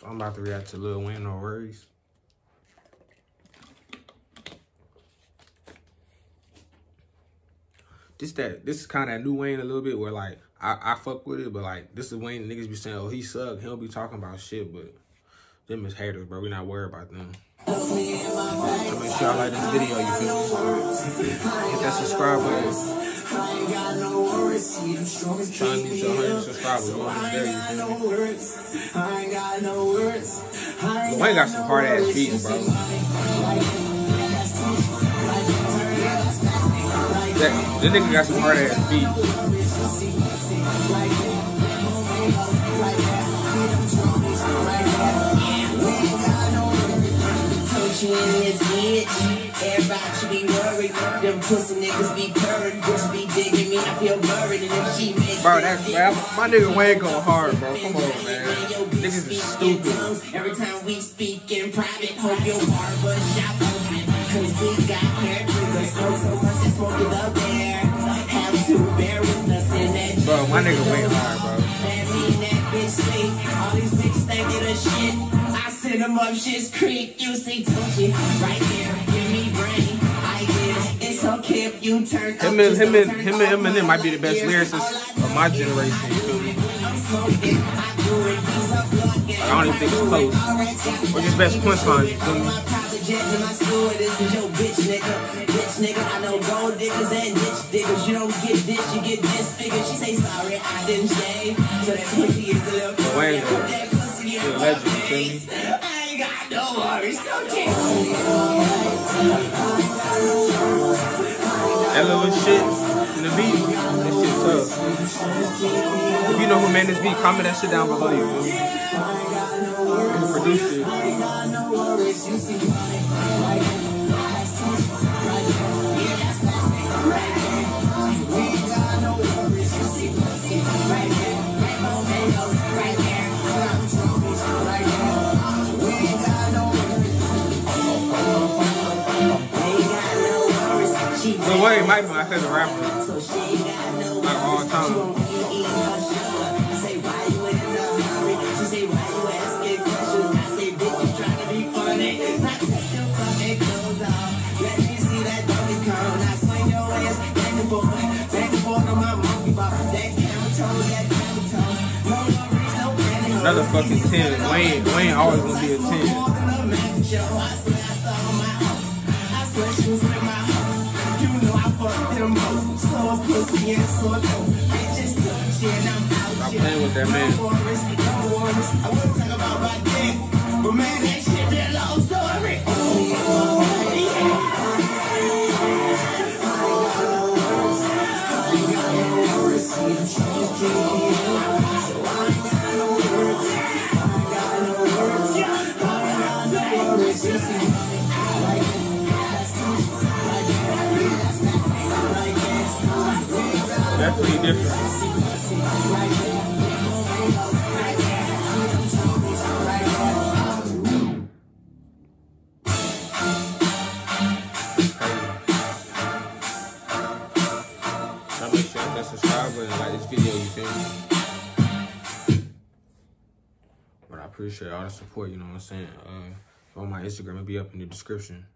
So I'm about to react to Lil Wayne, no worries. This that this is kind of new Wayne a little bit where like I, I fuck with it, but like this is Wayne niggas be saying, oh he suck, he don't be talking about shit, but them is haters, bro. We not worried about them. So make sure y'all like this video, you feel me? Hit that subscribe button. Trying to get to 100 subscribers. You almost there, you feel me? Wayne got some hard ass beats, bro. That, this nigga got some hard ass beats. Should be worried. Them pussy niggas be purring. Bitch be digging me. I feel worried. And if she makes Bro, that's bro, my nigga Wayne going hard, bro. Come on, man. Niggas is stupid. Every time we speak in private, hope your barber shop open. Cause we got hair triggers. So, so much that smoke it up there. Have to bear with us in that. Bro, my nigga Wayne hard, bro. That mean that bitch sleep. All these bitches thinking of shit I send them up shit's creek. You see Toosi right here. Him and him and him and Eminem might be the best lyricists of my generation. You feel me? I don't even think it's close. Or just best punchline. You feel me? This is your bitch nigga, bitch nigga. I know gold diggers and ditch diggers. You don't get this, you get disfigured. She say sorry, I didn't shave. So that pussy is a little. Wayne, a legend. You feel me? no worries, don't you? That little shit in the beat, that shit tough. If you know who made this beat, comment that shit down below you. Lil Wayne might be my favorite rapper. Like all time. Another fucking 10. Wayne, Wayne always gonna be a 10 I'm playing with that man. I wouldn't talk about my dick, but man, definitely different. subscribe button like this video, you? But I appreciate all the support, you know what I'm saying? Uh, on my Instagram, it'll be up in the description.